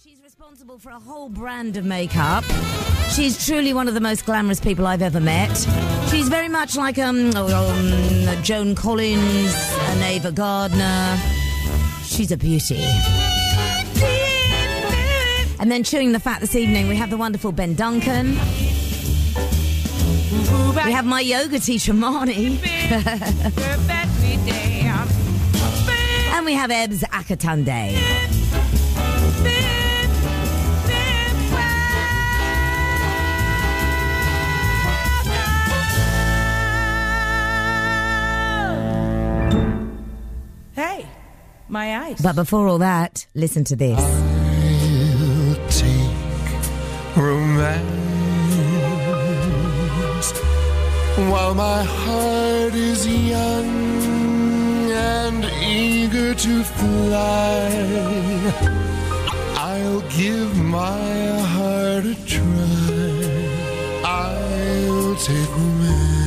She's responsible for a whole brand of makeup. She's truly one of the most glamorous people I've ever met. She's very much like um, um Joan Collins, an Ava Gardner. She's a beauty. And then chewing the fat this evening, we have the wonderful Ben Duncan. We have my yoga teacher, Marnie. and we have Ebs Akatande. My eyes. But before all that, listen to this. I'll take romance while my heart is young and eager to fly. I'll give my heart a try. I'll take romance.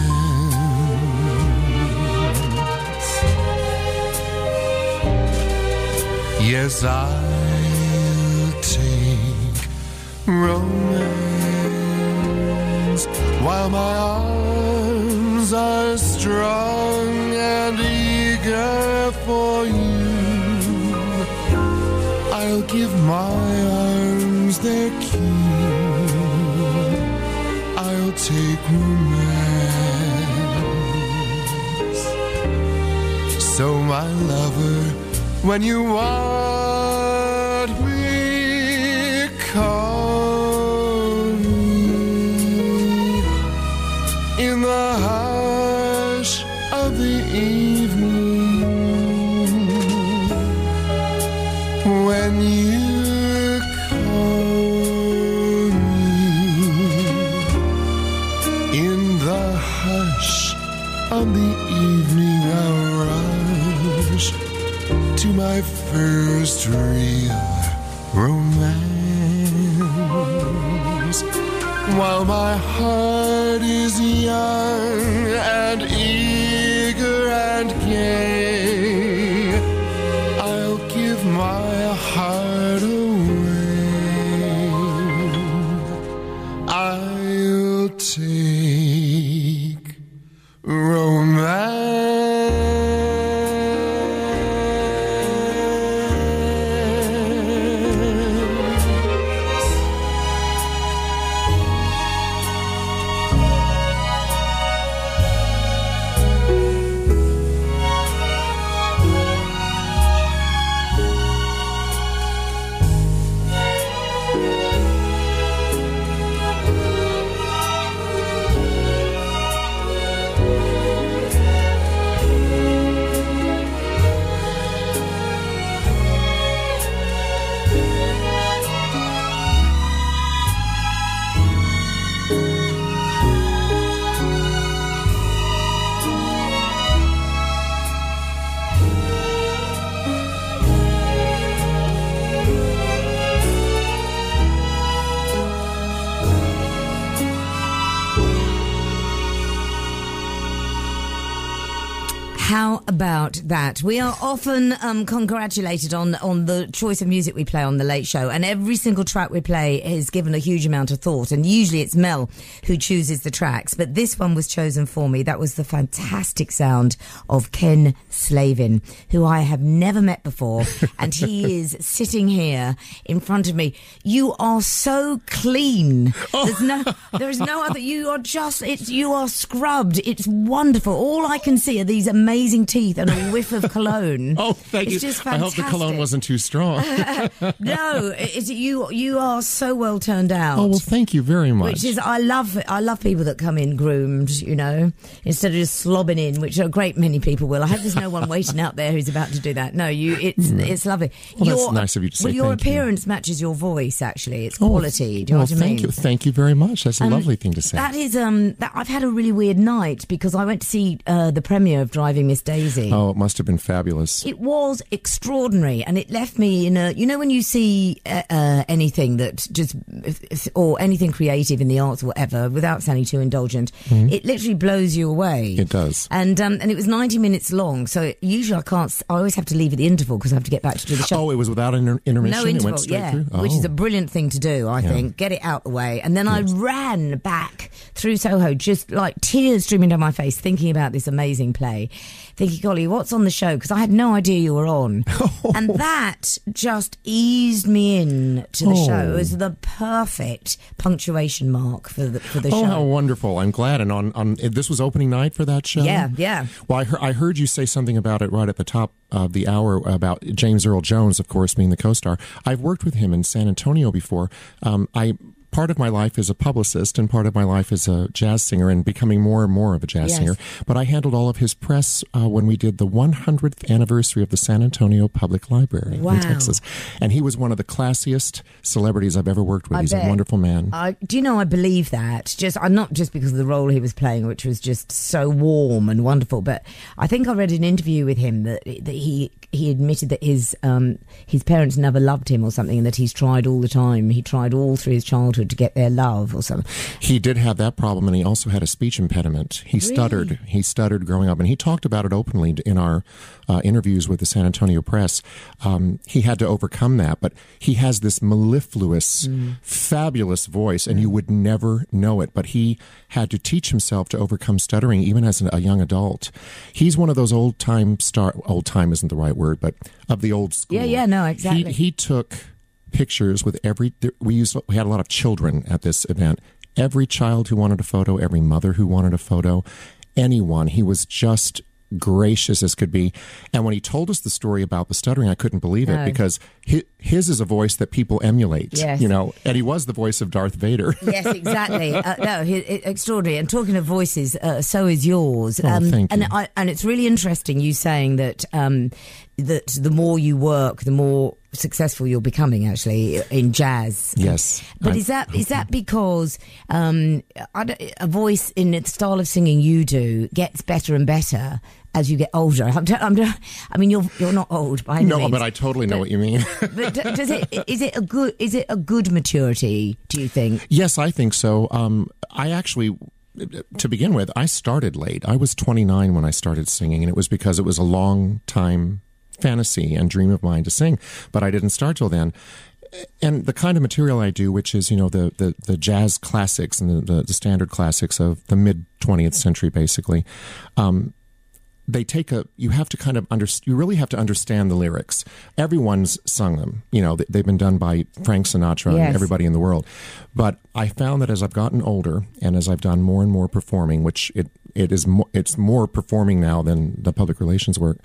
Yes, I'll take romance while my arms are strong and eager for you. I'll give my arms their cue. I'll take romance. So, my lover, when you want me, call first real romance. While my heart is young and about that? We are often um, congratulated on on the choice of music we play on the Late Show, and every single track we play is given a huge amount of thought. And usually it's Mel who chooses the tracks, but this one was chosen for me. That was the fantastic sound of Ken Slavin, who I have never met before, and he is sitting here in front of me. You are so clean. There's no, there is no other. You are just. It's you are scrubbed. It's wonderful. All I can see are these amazing teeth and a whiff of cologne. Oh, thank it's you. Just I hope the cologne wasn't too strong. no, it's, you you are so well turned out. oh well, thank you very much. Which is I love I love people that come in groomed, you know, instead of just slobbing in, which a great many people will. I hope there's no one waiting out there who's about to do that. No, you it's it's lovely. Well, that's nice of you to say Well, your thank you. appearance matches your voice. Actually, it's Oh, quality. Do you well, know what I thank mean? you, thank you very much. That's a Um, lovely thing to say. That is um that I've had a really weird night because I went to see uh, the premiere of Driving Miss Daisy Oh, it must have been fabulous. It was extraordinary, and it left me in a. You know, when you see uh, uh, anything that just or anything creative in the arts or whatever, without sounding too indulgent, it literally blows you away. Mm-hmm. It does. And um, and it was ninety minutes long, so usually I can't. I always have to leave at the interval because I have to get back to do the show. Oh, it was without an inter- intermission. No it interval, went straight yeah, through. which is Oh. a brilliant thing to do. I think get it out the way, and then I ran back through Soho, just like tears streaming down my face, thinking about this amazing play, thinking, "Golly, what's on the show?" Because I had no idea you were on, and that just eased me in to the show. It Oh. was the perfect punctuation mark for the for the Oh, show. how wonderful! I'm glad. And on, on this was opening night for that show. Yeah, yeah. Well, I, heard I heard you say something about it right at the top of the hour about James Earl Jones, of course, being the co-star. I've worked with him in San Antonio before. Um, I part of my life is a publicist, and part of my life is a jazz singer, and becoming more and more of a jazz Yes. singer. But I handled all of his press uh, when we did the 100th anniversary of the San Antonio Public Library Wow. in Texas, and he was one of the classiest celebrities I've ever worked with. I He's bet. a wonderful man. I, do you know I believe that? Just I'm not just because of the role he was playing, which was just so warm and wonderful, but I think I read an interview with him that that he he admitted that his um his parents never loved him or something, and that he's tried all the time. He tried all through his childhood to get their love or something. He did have that problem, and he also had a speech impediment. He stuttered. He stuttered growing up, and he talked about it openly in our uh, interviews with the San Antonio Press. Um, he had to overcome that, but he has this mellifluous, fabulous voice, and you would never know it. But he had to teach himself to overcome stuttering, even as a young adult. He's one of those old time star. Old time isn't the right word, but of the old school. Yeah, yeah, no, exactly. he took pictures with every we used we had a lot of children at this event every child who wanted a photo every mother who wanted a photo anyone he was just gracious as could be and when he told us the story about the stuttering i couldn't believe it No. because his, his is a voice that people emulate Yes. you know and he was the voice of darth vader Yes, exactly. uh, no, he, he- extraordinary. And talking of voices, uh, so is yours. Um, Oh, thank and you. I, and it's really interesting you saying that um, that the more you work, the more successful you're becoming. Actually, in jazz. yes But I- is that is that because um, a voice in the style of singing you do gets better and better as you get older? I'm, t- I'm, t- I mean, you're you're not old by any no means. but i totally know what you mean But d- does it is it a good is it a good maturity? Do you think? Yes, I think so. Um, I actually, to begin with, I started late. I was 29 when I started singing, and it was because it was a long time fantasy and dream of mine to sing, but I didn't start till then. And the kind of material I do, which is, you know, the, the, the jazz classics and the, the, the standard classics of the mid 20th century, basically, um, they take a you have to kind of under you really have to understand the lyrics everyone's sung them you know they- they've been done by frank sinatra Yes. and everybody in the world but i found that as i've gotten older and as i've done more and more performing which it it is mo- it's more performing now than the public relations work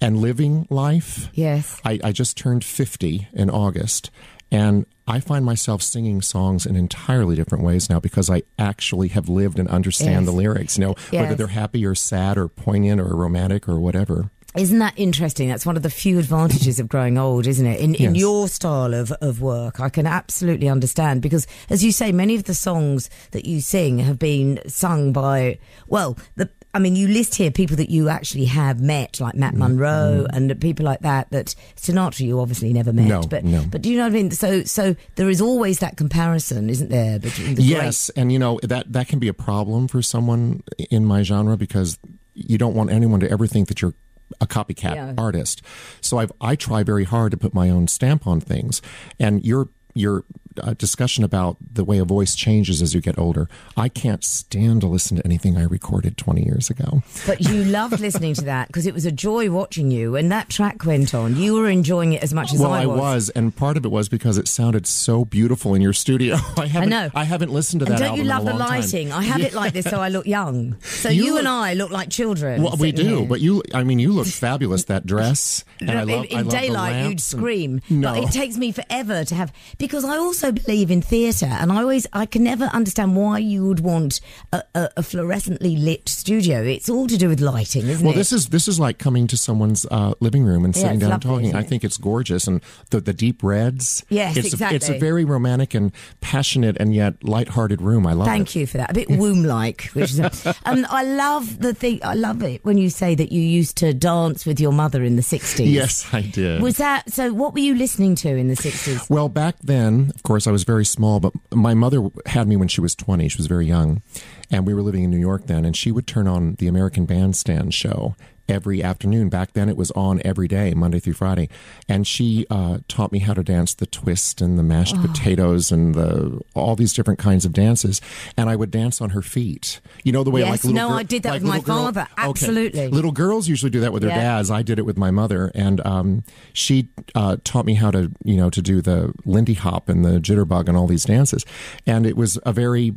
and living life Yes. I, I just turned 50 in August, and I find myself singing songs in entirely different ways now because I actually have lived and understand Yes. the lyrics, you know, whether they're happy or sad or poignant or romantic or whatever. Isn't that interesting? That's one of the few advantages of growing old, isn't it? In in your style of, of work, I can absolutely understand because, as you say, many of the songs that you sing have been sung by, well, the. I mean, you list here people that you actually have met, like Matt mm-hmm. Monro mm-hmm. and people like that. That Sinatra, you obviously never met, No, but no. but do you know what I mean? So so there is always that comparison, isn't there? Between the Yes, and you know that that can be a problem for someone in my genre because you don't want anyone to ever think that you're a copycat Yeah. artist. So I've I try very hard to put my own stamp on things. And your your uh, discussion about the way a voice changes as you get older, I can't stand to listen to anything I recorded 20 years ago. But you loved listening to that because it was a joy watching you. And that track went on, you were enjoying it as much as Well, I was. I was. and part of it was because it sounded so beautiful in your studio. I haven't, know. I haven't listened to And that don't album you in a love the long time. lighting? I have it like this so I look young. So You you, look- and I look like children. Well, we do, here. but you, I mean, you look fabulous, that dress. And I in, love, in I love the daylight, you'd lamps and- scream. No. But it takes me forever to have because I also believe in theatre, and I always I can never understand why you would want a, a, a fluorescently lit studio. It's all to do with lighting, isn't Well, it? this is this is like coming to someone's uh, living room and sitting down lovely, and talking. I think it's gorgeous, and the the deep reds. Yes, it's A, it's a very romantic and passionate and yet lighthearted room. I love Thank it. you for that. A bit womb-like, which is. um, I love the thing. I love it when you say that you used to dance with your mother in the sixties. Yes, I did. Was that so? What were you listening to in the sixties? Well, back then, of course, I was very small, but my mother had me when she was 20. She was very young. And we were living in New York then, and she would turn on the American Bandstand show every afternoon. Back then, it was on every day, Monday through Friday. And she uh, taught me how to dance the twist and the mashed Oh. potatoes and the all these different kinds of dances. And I would dance on her feet. You know the way Yes, like little no, I did that like with my girl- father. Okay. Absolutely. Little girls usually do that with their Yeah. dads. I did it with my mother, and um, she uh, taught me how to, you know, to do the Lindy Hop and the Jitterbug and all these dances. And it was a very,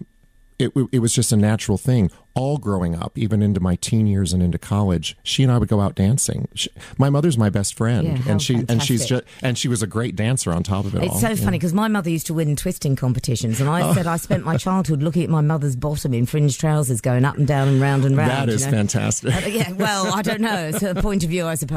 it, it was just a natural thing. All growing up, even into my teen years and into college, she and I would go out dancing. She, my mother's my best friend, Yeah, and she and she's just and she was a great dancer on top of it all. It's so Yeah. funny because my mother used to win twisting competitions, and Oh. I said I spent my childhood looking at my mother's bottom in fringe trousers, going up and down and round and round. That is you know? fantastic. Uh, yeah, well, I don't know. It's point of view, I suppose.